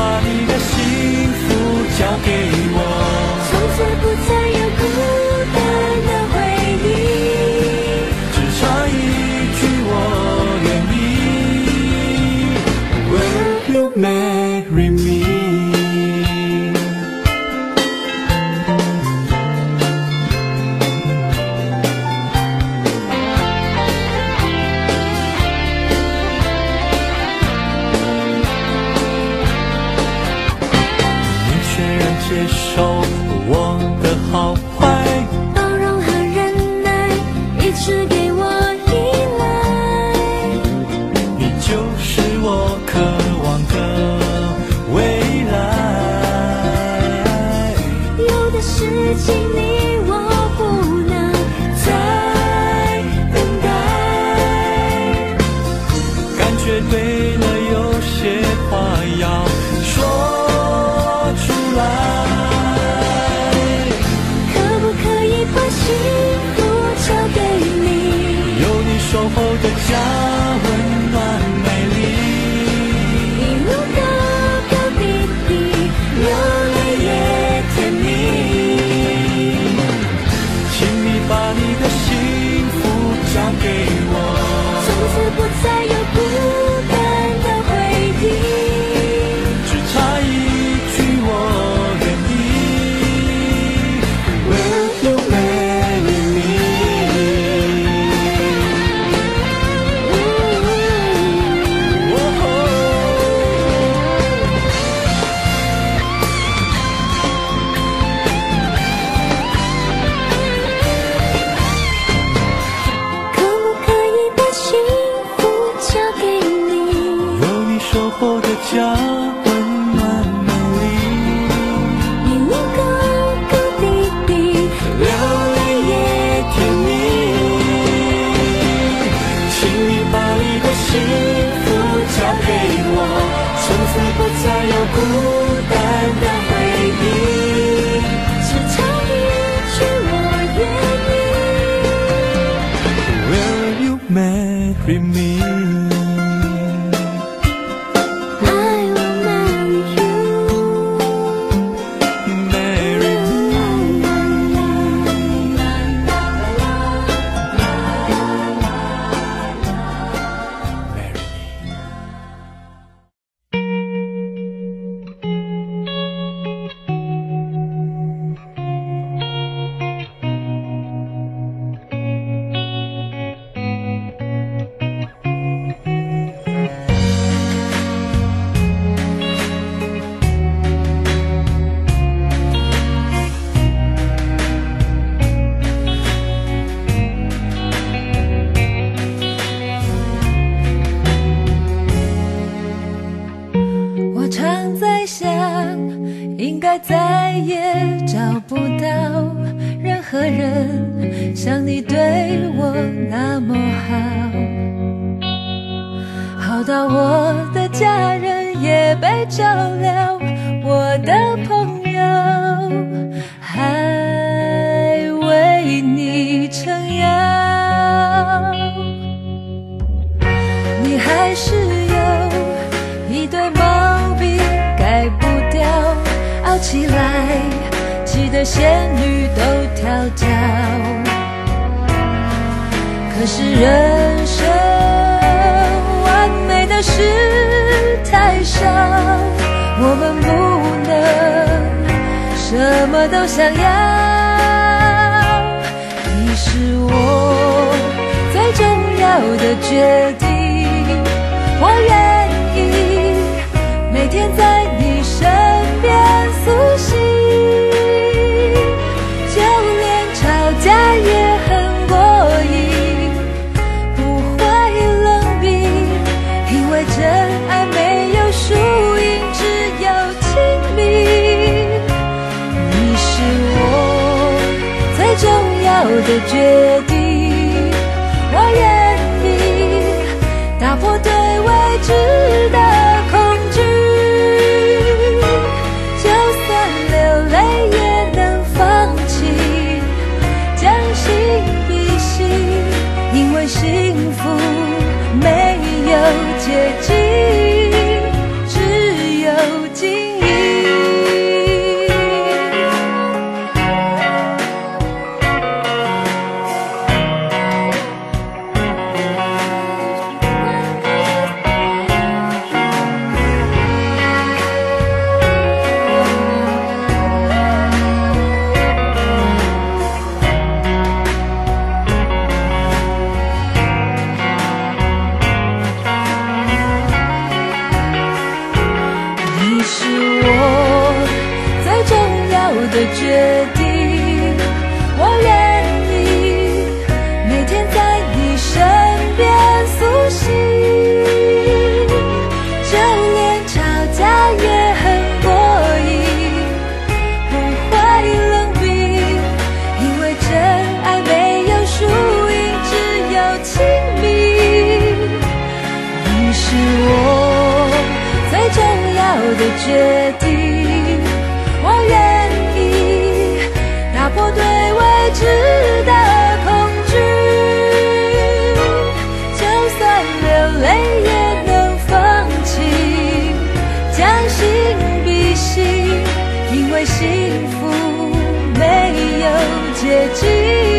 把你的幸福交给该再也找不到任何人像你对我那么好。好到我的家人也被照料我的朋友还为你撑腰。你还是仙女都跳脚可是人生完美的事太少。我们不能什么都想要你是我最重要的决定。的决定。的决定，我愿意每天在你身边苏醒，就连吵架也很过瘾，不会冷冰，因为真爱没有输赢，只有亲密。你是我最重要的决定，值得恐惧，就算流泪也能放弃，将心比心，因为幸福没有捷径。